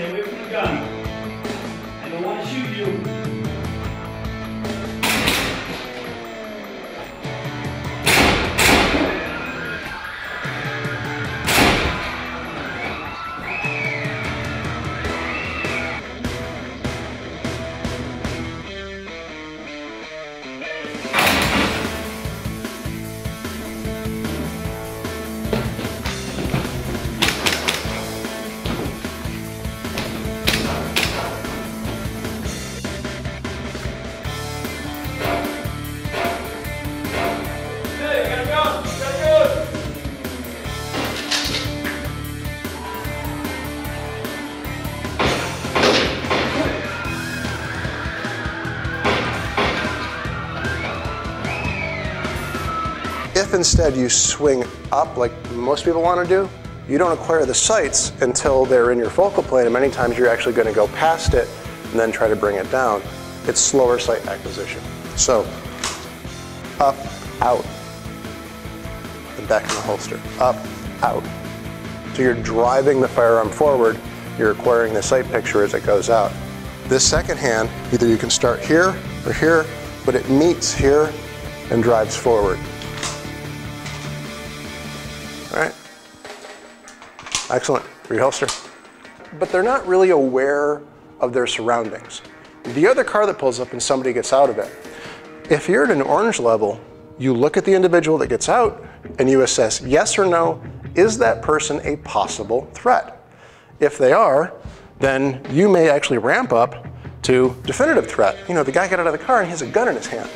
Stay away from the gun. I don't want to shoot you. If instead you swing up like most people want to do, you don't acquire the sights until they're in your focal plane, and many times you're actually going to go past it and then try to bring it down. It's slower sight acquisition. So, up, out, and back in the holster. Up, out. So you're driving the firearm forward, you're acquiring the sight picture as it goes out. This second hand, either you can start here or here, but it meets here and drives forward. Excellent. Reholster. But they're not really aware of their surroundings. The other car that pulls up and somebody gets out of it, if you're at an orange level, you look at the individual that gets out and you assess yes or no, is that person a possible threat? If they are, then you may actually ramp up to definitive threat. You know, the guy got out of the car and he has a gun in his hand.